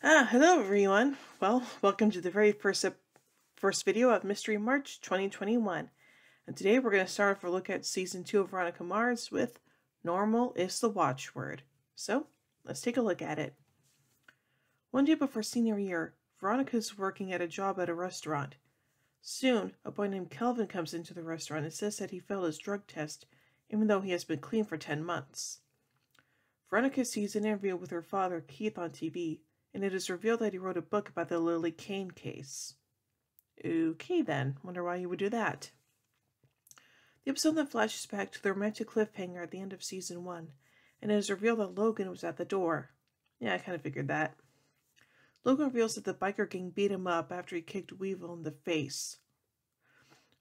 Ah, hello everyone. Well, welcome to the very first first video of Mystery March 2021. And today we're going to start off a look at season 2 of Veronica Mars with Normal is the watchword. So, let's take a look at it. One day before senior year, Veronica is working at a job at a restaurant. Soon, a boy named Kelvin comes into the restaurant and says that he failed his drug test, even though he has been clean for 10 months. Veronica sees an interview with her father, Keith, on TV, and it is revealed that he wrote a book about the Lily Kane case. Okay, then. Wonder why he would do that. The episode then flashes back to the romantic cliffhanger at the end of season one, and it is revealed that Logan was at the door. Yeah, I kind of figured that. Logan reveals that the biker gang beat him up after he kicked Weevil in the face.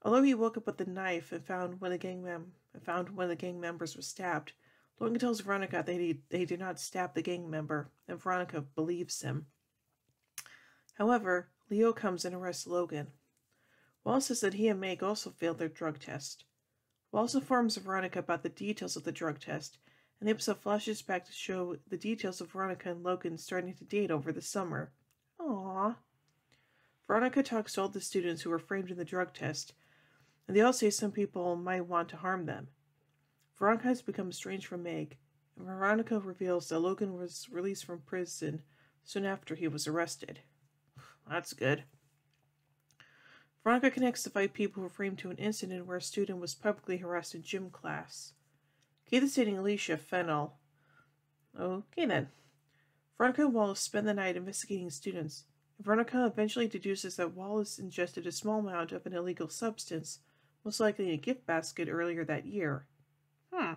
Although he woke up with a knife and found when the gang mem- found one of the gang members was stabbed, Logan tells Veronica that he, they did not stab the gang member, and Veronica believes him. However, Leo comes and arrests Logan. Wallace says that he and Meg also failed their drug test. Wallace informs Veronica about the details of the drug test, and the episode flashes back to show the details of Veronica and Logan starting to date over the summer. Aww. Veronica talks to all the students who were framed in the drug test, and they all say some people might want to harm them. Veronica has become estranged from Meg, and Veronica reveals that Logan was released from prison soon after he was arrested. That's good. Veronica connects the five people who framed to an incident where a student was publicly harassed in gym class. Keith is dating Alicia Fennell. Okay then. Veronica and Wallace spend the night investigating students. Veronica eventually deduces that Wallace ingested a small amount of an illegal substance, most likely in a gift basket earlier that year. Hmm.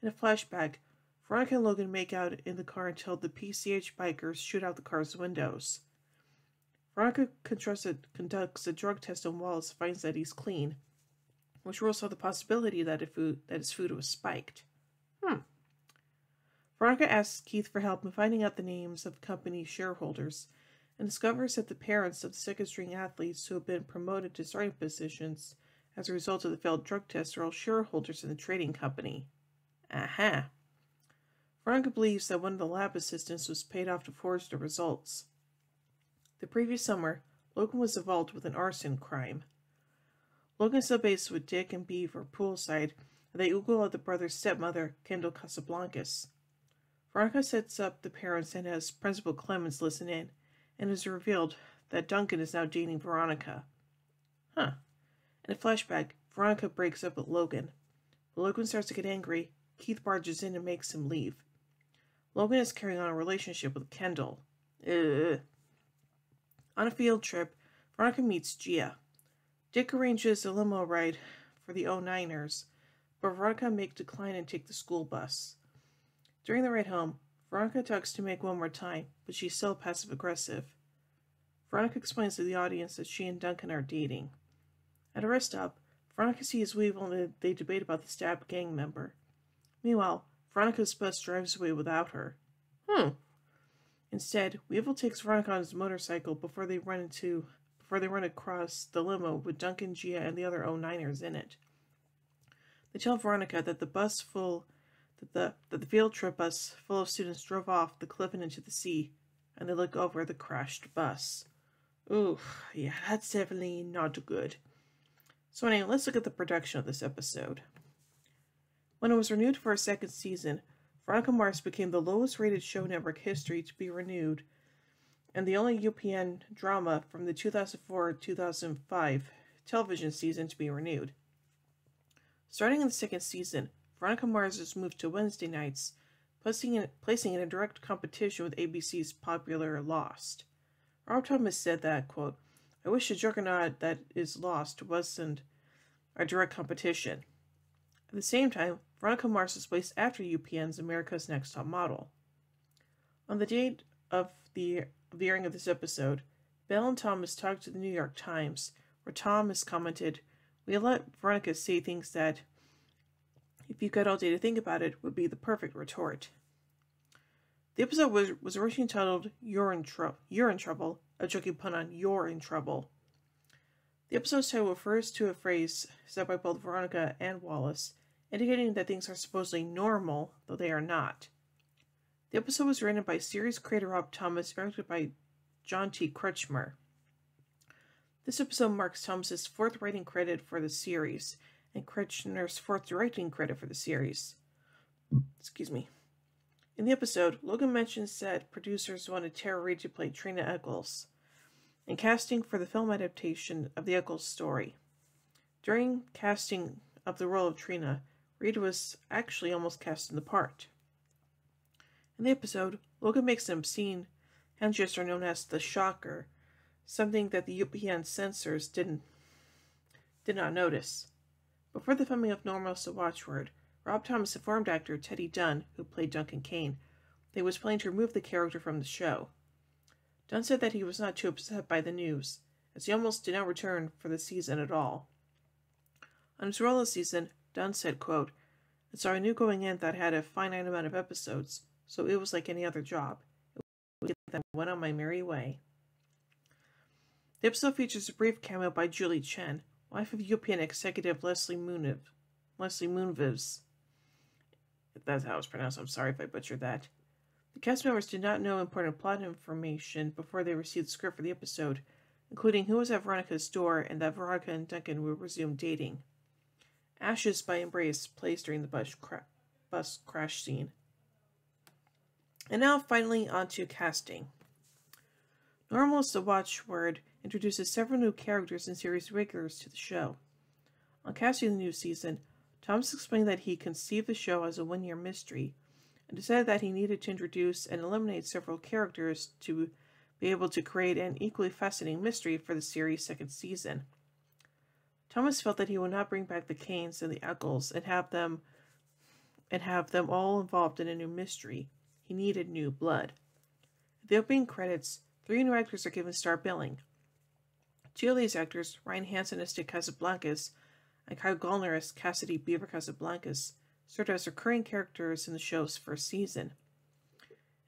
In a flashback, Veronica and Logan make out in the car until the PCH bikers shoot out the car's windows. Veronica conducts a drug test on Wallace finds that he's clean, which rules out the possibility that, food, that his food was spiked. Hmm. Veronica asks Keith for help in finding out the names of company shareholders and discovers that the parents of the second string athletes who have been promoted to starting positions as a result of the failed drug test are all shareholders in the trading company. Aha. Veronica believes that one of the lab assistants was paid off to forge the results. The previous summer, Logan was involved with an arson crime. Logan subbase with Dick and Beaver poolside, and they oogle at the brother's stepmother, Kendall Casablancas. Veronica sets up the parents and has Principal Clemmons listen in, and is revealed that Duncan is now dating Veronica. Huh. In a flashback, Veronica breaks up with Logan. When Logan starts to get angry, Keith barges in and makes him leave. Logan is carrying on a relationship with Kendall. Ugh. On a field trip, Veronica meets Gia. Dick arranges a limo ride for the 09ers, but Veronica makes decline and take the school bus. During the ride home, Veronica talks to Meg one more time, but she's still passive aggressive. Veronica explains to the audience that she and Duncan are dating. At a rest stop, Veronica sees Weevil and they debate about the stabbed gang member. Meanwhile, Veronica's bus drives away without her. Hmm, Instead, Weevil takes Veronica on his motorcycle before they run into before they run across the limo with Duncan, Gia, and the other 09ers in it. They tell Veronica that the bus full that the that the field trip bus full of students drove off the cliff and into the sea, and they look over the crashed bus. Ooh, yeah, that's definitely not good. So anyway, let's look at the production of this episode. When it was renewed for a second season, Veronica Mars became the lowest rated show network history to be renewed and the only UPN drama from the 2004 2005 television season to be renewed. Starting in the second season, Veronica Mars was moved to Wednesday nights, placing it, placing it in direct competition with ABC's popular Lost. Rob Thomas said that, quote, I wish the juggernaut that is Lost wasn't our direct competition. At the same time, Veronica Mars was placed after UPN's America's Next Top Model. On the date of the, of the airing of this episode, Bell and Thomas talked to the New York Times, where Thomas commented, We let Veronica say things that, if you got all day to think about it, would be the perfect retort. The episode was, was originally titled You're in, Urine Trouble, a joking pun on You're in Trouble. The episode's title refers to a phrase said by both Veronica and Wallace indicating that things are supposedly normal, though they are not. The episode was written by series creator Rob Thomas, directed by John T. Kretschmer. This episode marks Thomas's fourth writing credit for the series and Kretschmer's fourth directing credit for the series. Excuse me. In the episode, Logan mentions that producers wanted Tara Reid to play Trina Echolls and casting for the film adaptation of the Echolls story. During casting of the role of Trina, Reid was actually almost cast in the part. In the episode, Logan makes an obscene hand gesture known as the shocker, something that the UPN censors didn't did not notice. Before the filming of Normal the Watchword, Rob Thomas informed actor Teddy Dunn, who played Duncan Kane, that he was planning to remove the character from the show. Dunn said that he was not too upset by the news, as he almost did not return for the season at all. On his role this season, Dunn said, quote, And so I knew going in that I had a finite amount of episodes, so it was like any other job. Then went on my merry way. The episode features a brief cameo by Julie Chen, wife of UPN executive Leslie Mooniv, Leslie Moonves. That's how it's pronounced, I'm sorry if I butchered that. The cast members did not know important plot information before they received the script for the episode, including who was at Veronica's door and that Veronica and Duncan would resume dating. Ashes by Embrace plays during the bus, cra- bus crash scene. And now, finally, on to casting. Normal is the watchword introduces several new characters and series regulars to the show. On casting the new season, Thomas explained that he conceived the show as a one year mystery and decided that he needed to introduce and eliminate several characters to be able to create an equally fascinating mystery for the series' second season. Thomas felt that he would not bring back the Kanes and the Echolls and have them and have them all involved in a new mystery. He needed new blood. At the opening credits, three new actors are given star billing. Two of these actors, Ryan Hansen as Dick Casablancas and Kyle Gallner as Cassidy Beaver Casablancas, served as recurring characters in the show's first season.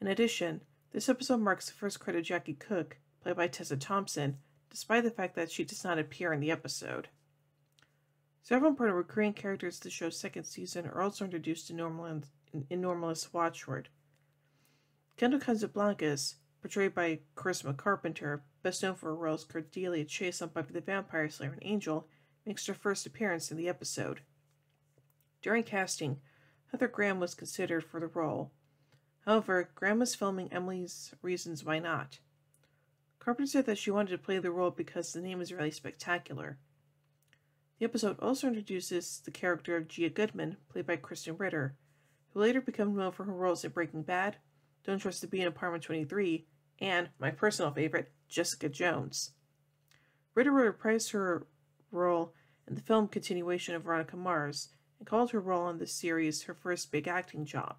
In addition, this episode marks the first credit of Jackie Cook, played by Tessa Thompson, despite the fact that she does not appear in the episode. Several important recurring characters the show's second season are also introduced in, Normal in, Normalist Watchword. Kendall Casablancas, portrayed by Charisma Carpenter, best known for her role as Cordelia Chase on Buffy the Vampire Slayer and Angel, makes her first appearance in the episode. During casting, Heather Graham was considered for the role. However, Graham was filming Emily's Reasons Why Not. Carpenter said that she wanted to play the role because the name is really spectacular. The episode also introduces the character of Gia Goodman, played by Krysten Ritter, who later became known for her roles in Breaking Bad, don't Trust the Bee in Apartment 23, and, my personal favorite, Jessica Jones. Ritter reprised her role in the film continuation of Veronica Mars and called her role in this series her first big acting job.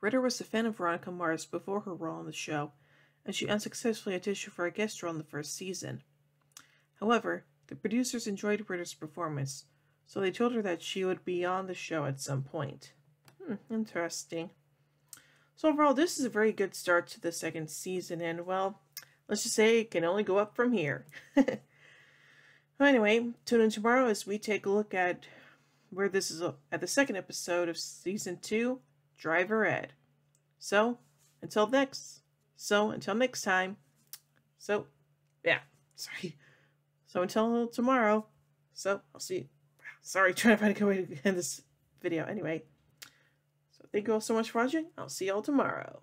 Ritter was a fan of Veronica Mars before her role on the show, and she unsuccessfully auditioned for a guest role in the first season. However, the producers enjoyed Ritter's performance, so they told her that she would be on the show at some point. Hmm, interesting. So overall, this is a very good start to the second season, and well, let's just say it can only go up from here. anyway, tune in tomorrow as we take a look at where this is at the second episode of season two, Driver Ed. So until next, so until next time. So yeah, sorry. So until tomorrow. So I'll see. You. Sorry, trying to find a good way to end this video. Anyway. So thank you all so much for watching. I'll see y'all tomorrow.